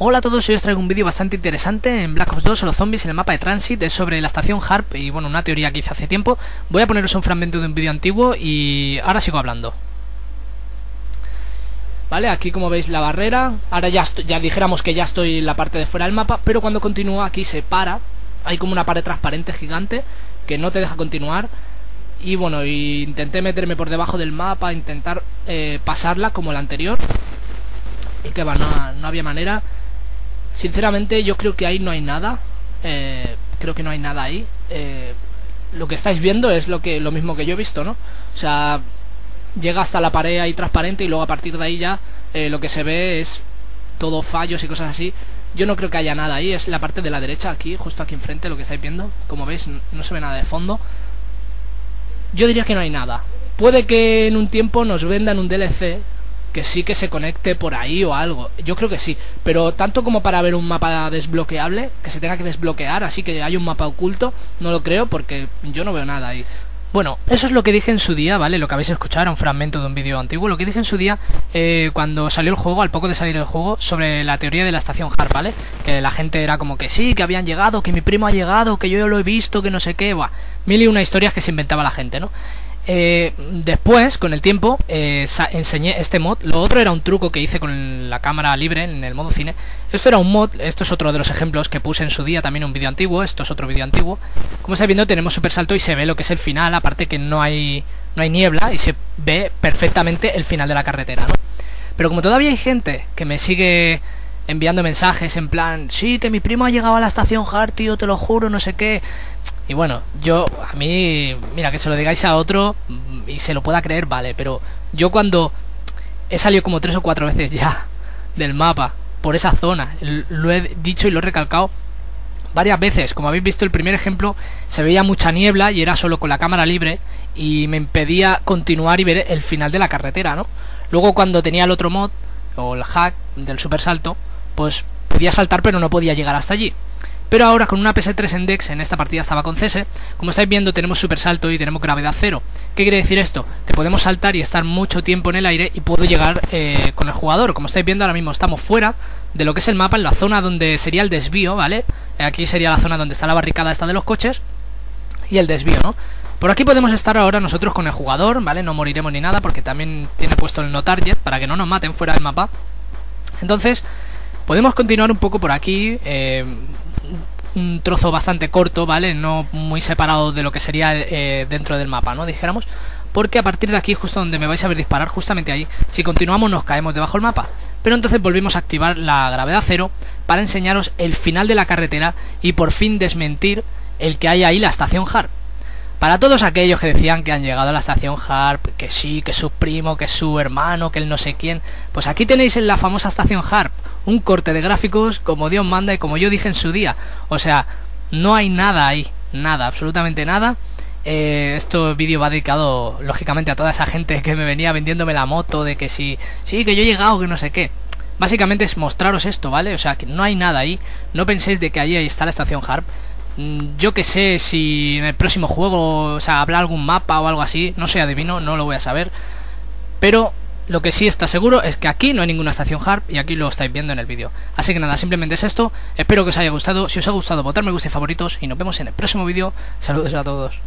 Hola a todos, hoy os traigo un vídeo bastante interesante en Black Ops 2 o los zombies en el mapa de Transit, es sobre la estación Harp y bueno, una teoría que hice hace tiempo. Voy a poneros un fragmento de un vídeo antiguo y ahora sigo hablando. Vale, aquí como veis la barrera, ahora ya, ya dijéramos que ya estoy en la parte de fuera del mapa, pero cuando continúa aquí se para, hay como una pared transparente gigante que no te deja continuar. Y bueno, intenté meterme por debajo del mapa, intentar eh, pasarla como la anterior. Y que va, no había manera. Sinceramente yo creo que ahí no hay nada. Eh, creo que no hay nada ahí. Eh, lo que estáis viendo es lo que lo mismo que yo he visto, ¿no? O sea, llega hasta la pared ahí transparente y luego a partir de ahí ya eh, lo que se ve es todo fallos y cosas así. Yo no creo que haya nada ahí, es la parte de la derecha aquí, justo aquí enfrente, lo que estáis viendo. Como veis, no se ve nada de fondo. Yo diría que no hay nada. Puede que en un tiempo nos vendan un DLC que sí que se conecte por ahí o algo. Yo creo que sí, pero tanto como para ver un mapa desbloqueable, que se tenga que desbloquear, así que hay un mapa oculto, no lo creo porque yo no veo nada ahí. Bueno, eso es lo que dije en su día, ¿vale? Lo que habéis escuchado era un fragmento de un vídeo antiguo. Lo que dije en su día eh, cuando salió el juego, al poco de salir el juego, sobre la teoría de la estación Harp, ¿vale? Que la gente era como que sí, que habían llegado, que mi primo ha llegado, que yo lo he visto, que no sé qué, buah. Mil y una historias que se inventaba la gente, ¿no? Eh, después, con el tiempo, eh, enseñé este mod. Lo otro era un truco que hice con la cámara libre en el modo cine. Esto era un mod, esto es otro de los ejemplos que puse en su día, también un vídeo antiguo. Esto es otro vídeo antiguo. Como estáis viendo, tenemos super salto y se ve lo que es el final. Aparte que no hay, no hay niebla y se ve perfectamente el final de la carretera, ¿no? Pero como todavía hay gente que me sigue enviando mensajes en plan, sí, que mi primo ha llegado a la estación Hard, tío, te lo juro, no sé qué. Y bueno, yo, a mí, mira, que se lo digáis a otro y se lo pueda creer, vale, pero yo cuando he salido como tres o cuatro veces ya del mapa, por esa zona, lo he dicho y lo he recalcado varias veces, como habéis visto el primer ejemplo, se veía mucha niebla y era solo con la cámara libre y me impedía continuar y ver el final de la carretera, ¿no? Luego cuando tenía el otro mod, o el hack del super salto, pues podía saltar pero no podía llegar hasta allí. Pero ahora con una PS3 en Dex, en esta partida estaba con CS, como estáis viendo tenemos super salto y tenemos gravedad cero. ¿Qué quiere decir esto? Que podemos saltar y estar mucho tiempo en el aire y puedo llegar eh, con el jugador. Como estáis viendo ahora mismo estamos fuera de lo que es el mapa, en la zona donde sería el desvío, ¿vale? Aquí sería la zona donde está la barricada esta de los coches y el desvío, ¿no? Por aquí podemos estar ahora nosotros con el jugador, ¿vale? No moriremos ni nada porque también tiene puesto el no target para que no nos maten fuera del mapa. Entonces, podemos continuar un poco por aquí, eh, un trozo bastante corto, ¿vale? No muy separado de lo que sería eh, dentro del mapa, ¿no? Dijéramos. Porque a partir de aquí, justo donde me vais a ver disparar, justamente ahí, si continuamos nos caemos debajo del mapa. Pero entonces volvemos a activar la gravedad cero para enseñaros el final de la carretera y por fin desmentir el que hay ahí la estación Harp. Para todos aquellos que decían que han llegado a la estación Harp, que sí, que su primo, que su hermano, que el no sé quién, pues aquí tenéis en la famosa estación Harp un corte de gráficos como Dios manda y como yo dije en su día. O sea, no hay nada ahí, nada, absolutamente nada. Este vídeo va dedicado, lógicamente, a toda esa gente que me venía vendiéndome la moto, de que sí, sí, que yo he llegado, que no sé qué. Básicamente es mostraros esto, ¿vale? O sea, que no hay nada ahí. No penséis de que ahí está la estación Harp. Mm, yo que sé si en el próximo juego, o sea, habrá algún mapa o algo así, no sé, adivino, no lo voy a saber. Pero lo que sí está seguro es que aquí no hay ninguna estación Harp y aquí lo estáis viendo en el vídeo. Así que nada, simplemente es esto. Espero que os haya gustado. Si os ha gustado, votar me gusta y favoritos y nos vemos en el próximo vídeo. Saludos a todos.